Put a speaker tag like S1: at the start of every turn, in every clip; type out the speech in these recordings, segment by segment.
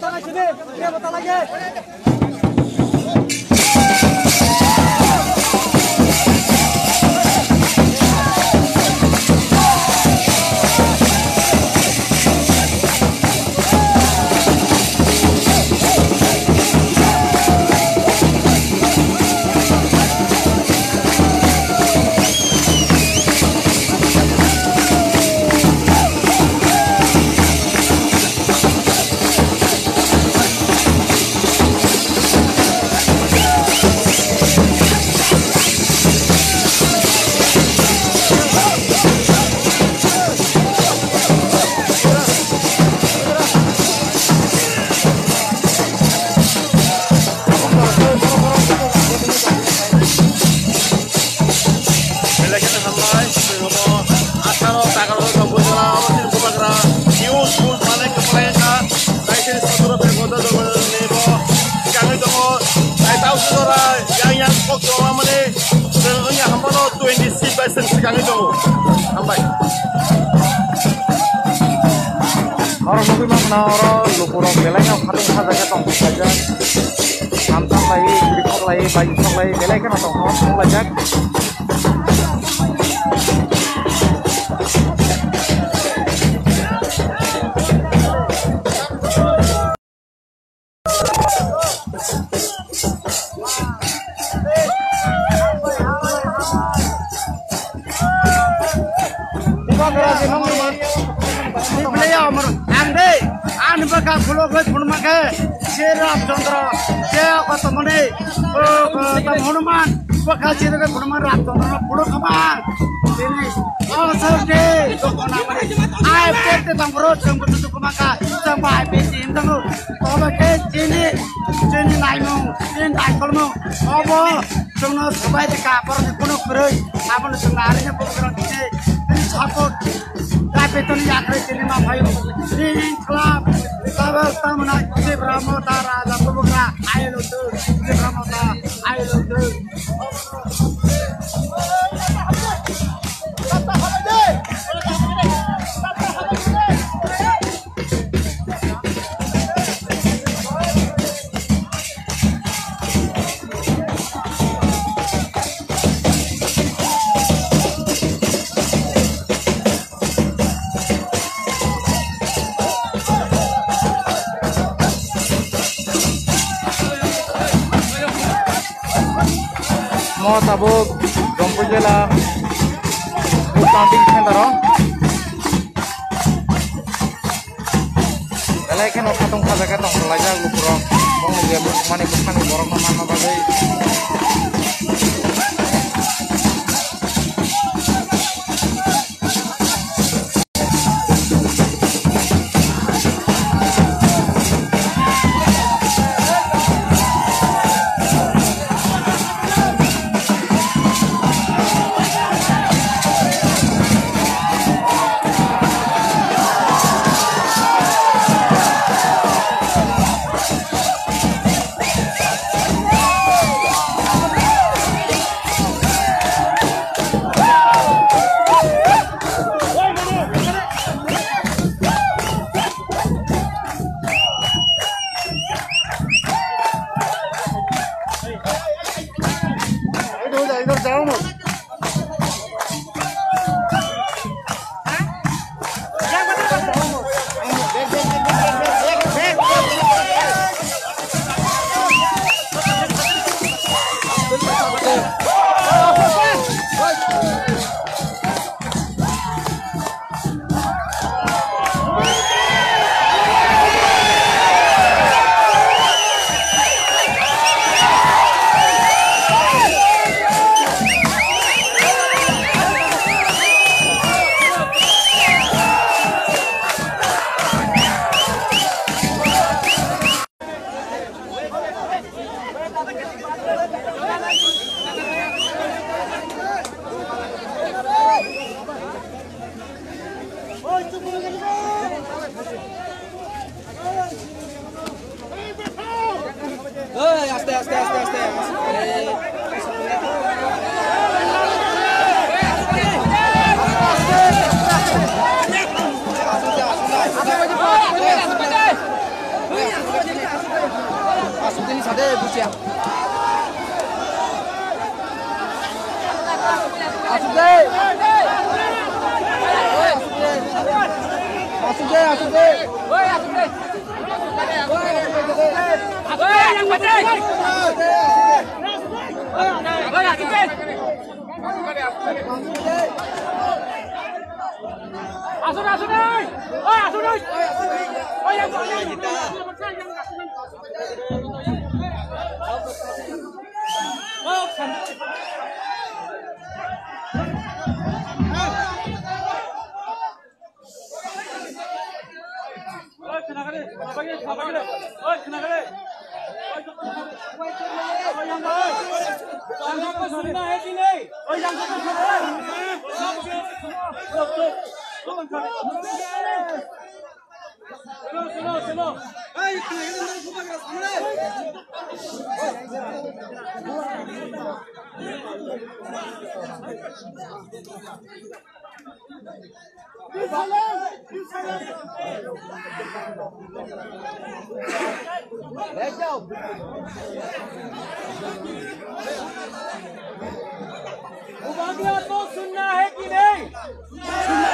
S1: Tantana şimdi. Buraya batala gel. কাগজ সম্পূর্ণ উপকারা news news মানে কমপ্লেন্টা লাইসেন্স পত্র পেগোদা নেব kami dong saya tahu saudara yang yang kok doa mana sebenarnya hamba no 26 persen kami dong hamba
S2: orang mungkin mah na lukur orang belai kan kan kan saja tong saja sampai lagi beri lagi bagi kok lagi belai kan tong orang
S3: lagi যে রামচন্দ্র যে কত মানে হনুমান প্রকাশিত হনুমান রামচন্দ্র পুরো খাবার তিনি অসর দোকান আমার kaman, ini, oh sabde, kau nama ini, ay pete tambro, tunggu tuh kumaka, sampai pete intangu, kau baka cini, cini nainu, cini naikolmu, apa, tunggu sampai dekat, baru kuno kerja, apa nih tunggu harinya program ini, ini support. बेतन यात्रा cinema भयो swimming club तब तमना शिवरामता राजा प्रमुखा आइलो छु शिवरामता आइलो छु
S2: Mau tabuk Dompul jela. Camping center oh.
S4: mau sabuk gompul jela utamping sebentar oh kalau ikan otak tungkah jaga tong belajar lu kurang mau ngeliat bukman ibu kan borong mana bagai camisa de Buciá. Assunção! Assunção, Assunção! Oi, Assunção! Oi, Assunção! Oi, सुनो सुनो मुबादला तो सुनना है कि नहीं?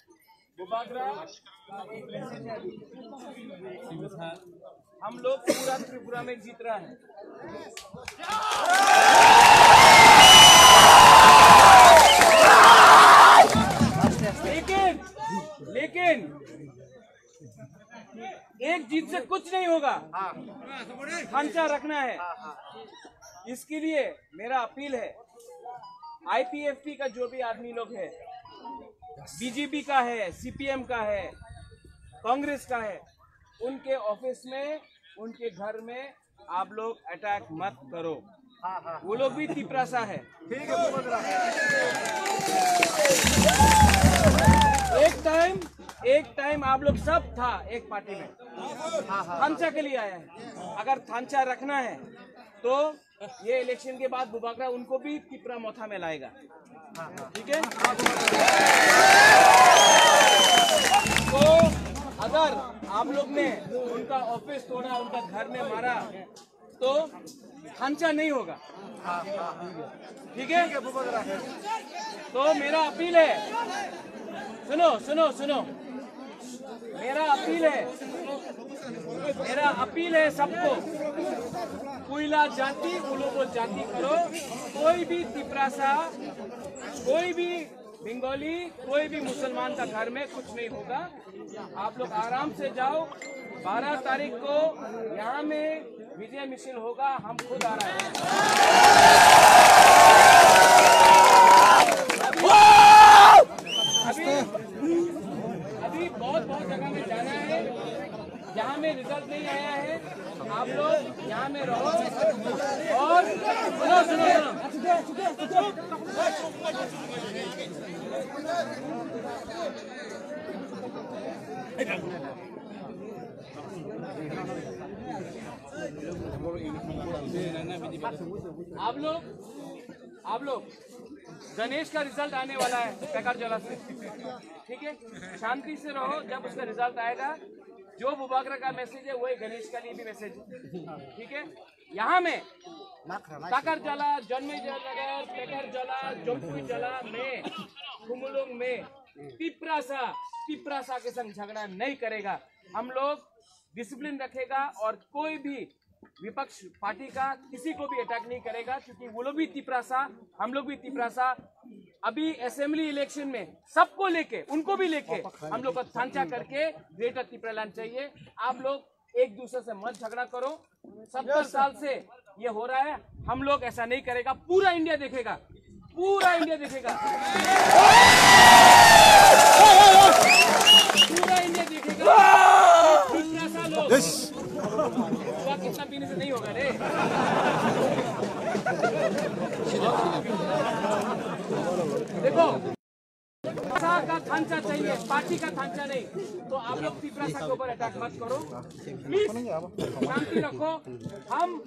S4: हम लोग पूरा त्रिपुरा में जीत रहा है। लेकिन लेकिन, एक जीत से कुछ नहीं होगा। ढांचा रखना है। इसके लिए मेरा अपील है आईपीएफटी का जो भी आदमी लोग है बीजेपी का है सीपीएम का है कांग्रेस का है उनके ऑफ़िस में उनके घर में आप लोग अटैक मत करो। वो लोग भी तिपरासा है। एक टाइम एक टाइम आप लोग सब था एक पार्टी में। थांचा के लिए आया है। अगर थांचा रखना है तो ये इलेक्शन के बाद बुबाकरा उनको भी तिपरा मोथा में लाएगा। ठीक है? तो अगर आप लोग ने उनका ऑफ़िस तोड़ा, उनका घर में मारा तो थांचा नहीं होगा। ठीक है? तो मेरा अपील है, सुनो सुनो सुनो। मेरा अपील है मेरा अपील है सबको, कोयला जाति उलोबो जाति करो। कोई भी तिपरासा, कोई भी बंगाली, कोई भी मुसलमान का घर में कुछ नहीं होगा। आप लोग आराम से जाओ। 12 तारीख को यहाँ में विजय मिशन होगा। हम खुद आ रहे हैं अभी अभी बहुत बहुत जगह में जाना है यहाँ में रिज़ल्ट नहीं आया है। आप लोग यहाँ में रहो। और सुनो सुनो आप लोग आप लोग, गणेश का रिज़ल्ट आने वाला है, पैकार जला से। ठीक है? शांति से रहो, जब उसका रिज़ल्ट आएगा जो बुबाकरा का मैसेज है, वही गणेश का लिए भी मैसेज है। ठीक है? यहाँ में ताकर जला, जन्मे नगर पेकर जला जमपुई जला, में कुमुलुंग में, पिपरासा पिपरासा के संग झगड़ा नहीं करेगा। हम लोग डिसिप्लिन रखेगा और कोई भी विपक्ष पार्टी का किसी को भी अटैक नहीं करेगा, क्योंकि वो लोग भी तिपरासा हम लोग भी तिपरासा अभी असेंबली इलेक्शन में सबको लेके उनको भी लेके हम लोग को थांचा करके ग्रेटर तिपरा लैंड चाहिए। आप लोग एक दूसरे से मत झगड़ा करो। सत्तर साल से ये हो रहा है। हम लोग ऐसा नहीं करेगा। पूरा इंडिया देखेगा। पूरा इंडिया देखेगा। हुआ कितना पीने से नहीं होगा रे देखो का खांचा चाहिए, पार्टी का खांचा नहीं। तो आप लोग पिपरासा के ऊपर अटैक मत करो। प्लीज़ शांति रखो। हम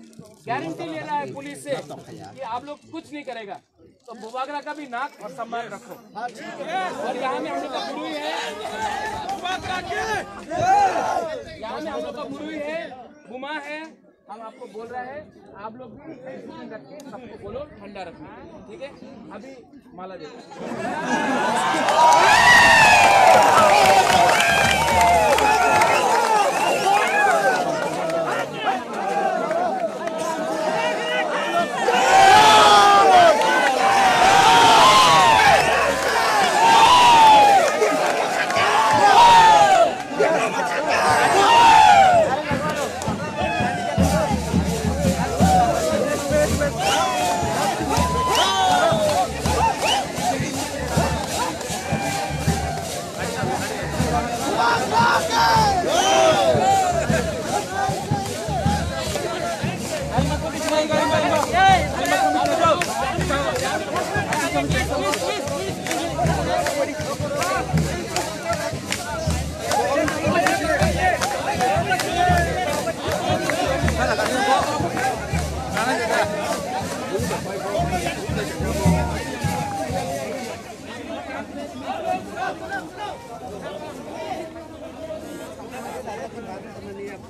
S4: गारंटी ले रहा है पुलिस से कि आप लोग कुछ नहीं करेगा। तो बुबागरा का भी नाक और सम्मान रखो। और यहाँ में हम लोग का गुरु है। यहाँ में हम लोग का गुरु है। घुमा है। हम आपको बोल रहे हैं, आप लोग रख के सबको बोलो, ठंडा रखना ठीक है? अभी माला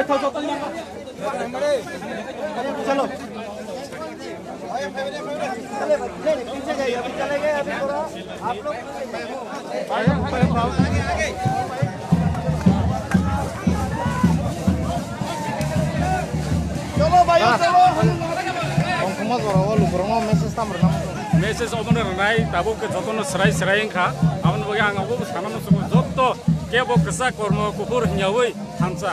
S4: दे दो।
S2: Ongkumas barawa lukurong message tamar namu.
S5: Message अबनो रनाय दाबो जतनो सराय सराय खा। आमन बगे आं अबो सानाम सुगु जत्तो केबो कसा कर्म हियावै हामसा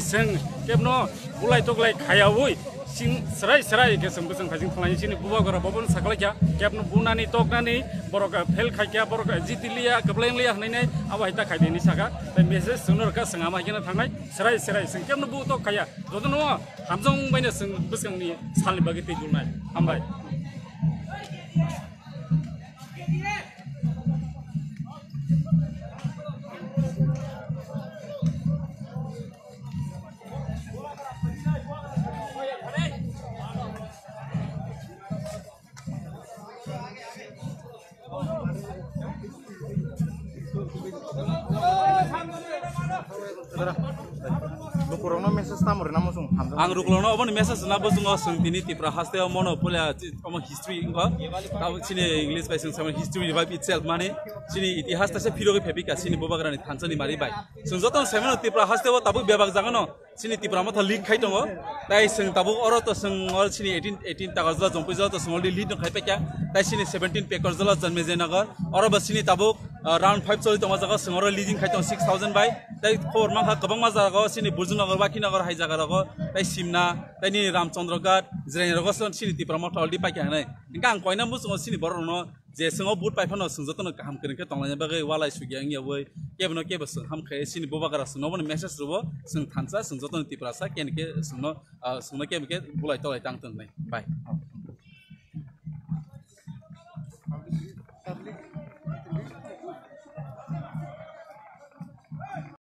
S5: sing kebno bulai toklai khayawoi sing serai serai ke sing busang khajing khlai sini buba gora bobon saklai kya kebno bunani toknani borok fel khaikya borok jitilia kebleng liya hnai aba hita khaide ni saka tai message sunor ka sangama hina thangnai serai serai sing kebno bu tok khaya jodono hamjong baina sing buskangi salni bagi tejulnai hambai
S2: Lukurong sung hamza.
S6: ang ruklono obon message na bosung sung tini tipra haste mono pola omo history ingo ta sini english by sung sama history revive itself mane sini itihas ta se phiroge phebika sini bobagrani thansani mari bai sung joton semen tipra haste bo tabu bebak jagano sini tipra ma leak khai tongo tai sung tabu oro to sung or sini 18 18 ta gazla jompai jala to sung already lead khai pekya tai sini 17 pe karzala janme jenagar oro ba sini tabu round five चलि तमा जग्गा सिङर लिजिङ खाइतों six thousand by ताइ खबर माखा गोबां मा जागा सिनि बुर्जुनगर बाकिनगर हाइ जागा रग tay simna tani ramchandra gar jreng rogoson sini ti promoter aldi pa kyane inka ang koina mu songo sini borong no je songo but pai phano sung jotno kam kren ke tongla ba ge wala su gyang ya woi keb no keb sung ham khe sini boba gar sung no bon message rubo sung thansa sung jotno ti prasa ken ke sung no sung no keb ke bulai tolai tang tang nai bye